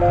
拉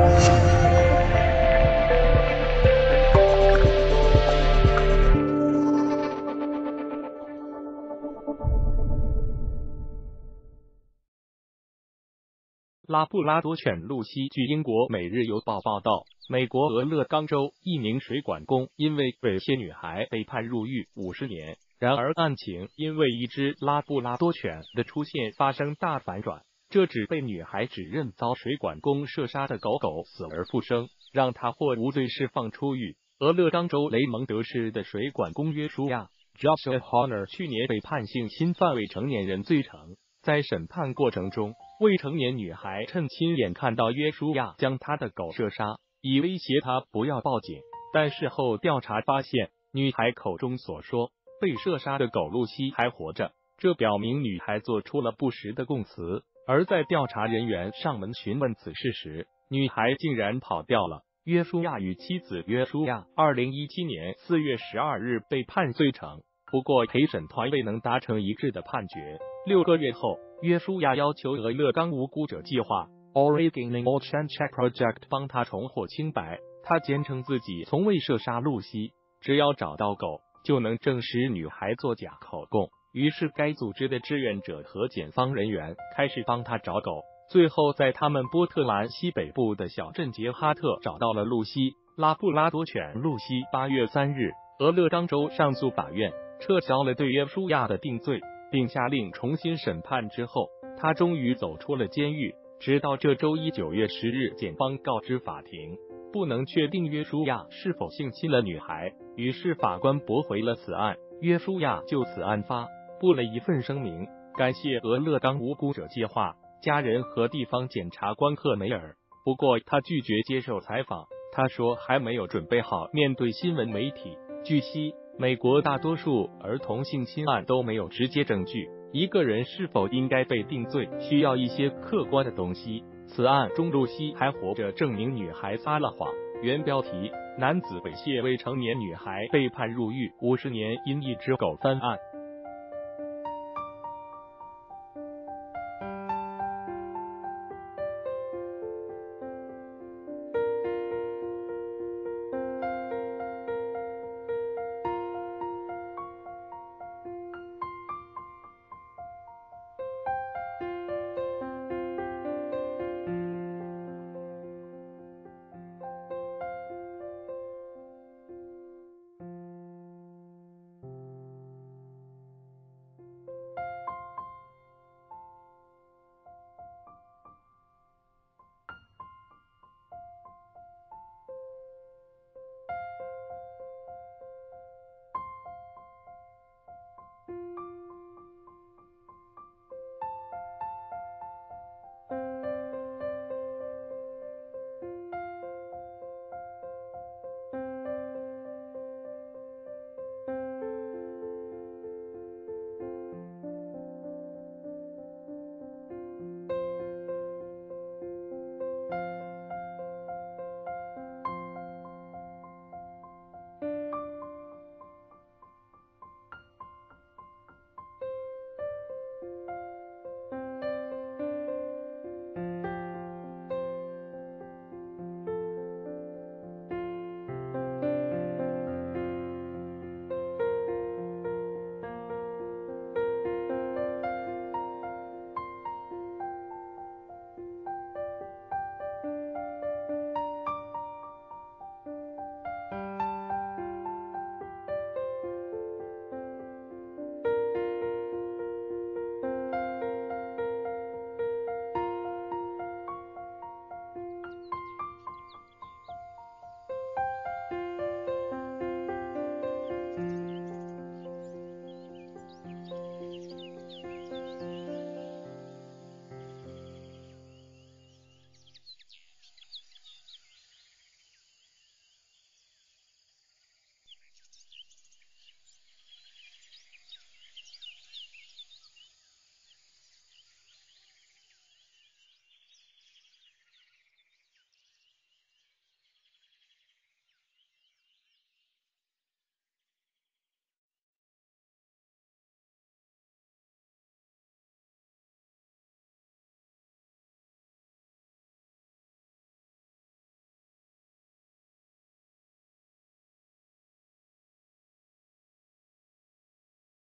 布拉多犬露西。据英国《每日邮报》报道，美国俄勒冈州一名水管工因为猥亵女孩被判入狱五十年。然而，案情因为一只拉布拉多犬的出现发生大反转。这只被女孩指认遭水管工射杀的狗狗死而复生，让他获无罪释放出狱。俄勒冈州雷蒙德市的水管工约书亚 （Joshua Honor） 去年被判性侵犯未成年人罪成，在审判过程中。未成年女孩趁亲眼看到约书亚将她的狗射杀，以威胁他不要报警。但事后调查发现，女孩口中所说被射杀的狗露西还活着，这表明女孩做出了不实的供词。而在调查人员上门询问此事时，女孩竟然跑掉了。约书亚与妻子约书亚二零一七年四月十二日被判罪成，不过陪审团未能达成一致的判决。六个月后。约书亚要求俄勒冈无辜者计划 （Oregon Innocent Project） 帮他重获清白。他坚称自己从未射杀露西，只要找到狗，就能证实女孩作假口供。于是，该组织的志愿者和检方人员开始帮他找狗。最后，在他们波特兰西北部的小镇杰哈特找到了露西——拉布拉多犬露西。八月三日，俄勒冈州上诉法院撤销了对约书亚的定罪。并下令重新审判之后，他终于走出了监狱。直到这周一九月十日，检方告知法庭，不能确定约书亚是否性侵了女孩，于是法官驳回了此案。约书亚就此案发布了一份声明，感谢俄勒冈无辜者计划家人和地方检察官克梅尔。不过他拒绝接受采访，他说还没有准备好面对新闻媒体。据悉。美国大多数儿童性侵案都没有直接证据，一个人是否应该被定罪，需要一些客观的东西。此案中，露西还活着，证明女孩撒了谎。原标题：男子猥亵未成年女孩被判入狱五十年，因一只狗翻案。